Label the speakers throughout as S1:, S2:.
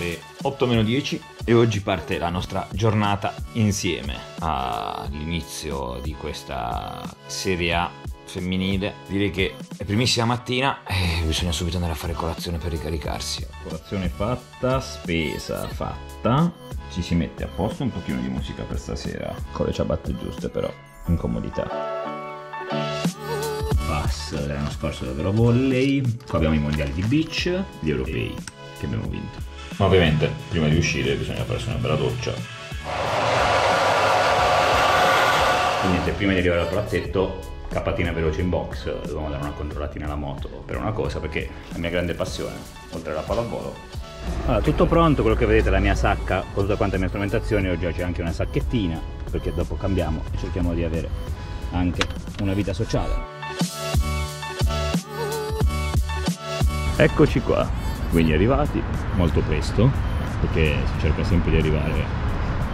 S1: ore 8-10 e oggi parte la nostra giornata insieme all'inizio di questa Serie A femminile. Direi che è primissima mattina e bisogna subito andare a fare colazione per ricaricarsi.
S2: Colazione fatta, spesa fatta. Ci si mette a posto un pochino di musica per stasera, con le ciabatte giuste però, in comodità. Pass dell'anno scorso davvero volley, qua abbiamo i mondiali di beach, gli europei che abbiamo vinto. Ma ovviamente prima di uscire bisogna farsi una bella doccia. Niente, prima di arrivare al palazzetto, capatina veloce in box, dovevamo dare una controllatina alla moto per una cosa, perché la mia grande passione, oltre alla pallavolo, allora, tutto pronto, quello che vedete è la mia sacca con tutta quanta la mia strumentazione, oggi c'è anche una sacchettina, perché dopo cambiamo e cerchiamo di avere anche una vita sociale. Eccoci qua, quindi arrivati molto presto, perché si cerca sempre di arrivare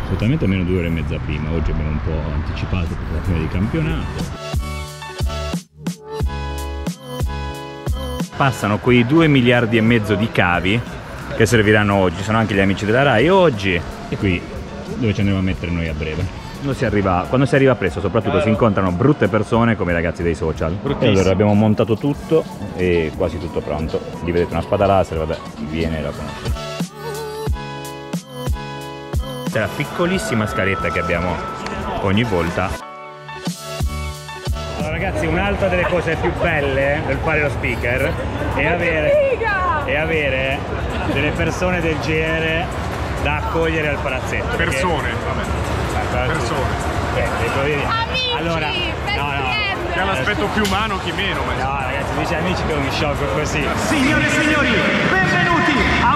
S2: assolutamente almeno due ore e mezza prima, oggi abbiamo un po' anticipato per la fine di campionato. Passano quei 2 miliardi e mezzo di cavi che serviranno oggi, sono anche gli amici della RAI oggi e qui dove ci andremo a mettere noi a breve. Quando si arriva, quando si arriva presto soprattutto si incontrano brutte persone come i ragazzi dei social. E allora abbiamo montato tutto e quasi tutto pronto. Lì vedete una spada laser, vabbè, viene la conoscete. C'è la piccolissima scaletta che abbiamo ogni volta. Allora ragazzi, un'altra delle cose più belle del fare lo speaker è avere, è avere delle persone del genere da accogliere al palazzetto.
S3: Persone, vabbè. Persone.
S4: Amici,
S2: allora, no, no.
S3: ha l'aspetto più umano chi meno, ma
S2: No ragazzi, dice amici che mi sciocco così.
S5: Signore e signori, benvenuti a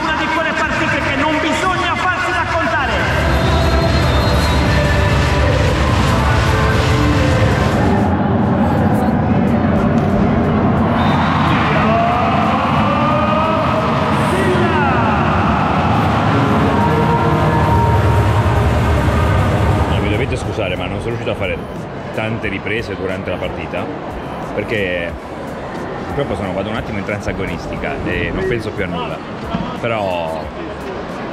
S2: sono riuscito a fare tante riprese durante la partita perché purtroppo sono, vado un attimo in trance agonistica e non penso più a nulla. Però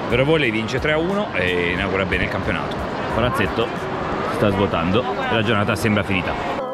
S2: Vero Volley vince 3-1 e inaugura bene il campionato. Palazzetto sta svuotando e la giornata sembra finita.